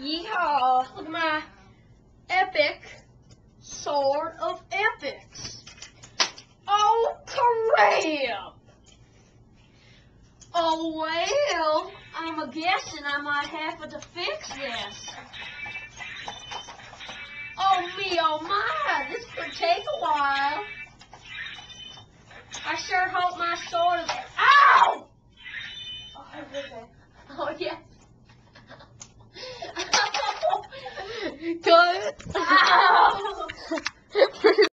Yeehaw! Look at my epic sword of epics. Oh, crap! Oh, well, I'm a guessing I might have to fix this. Oh, me, oh, my, this could take a while. I sure hope my sword is... Ow! Oh, okay. oh yeah. it.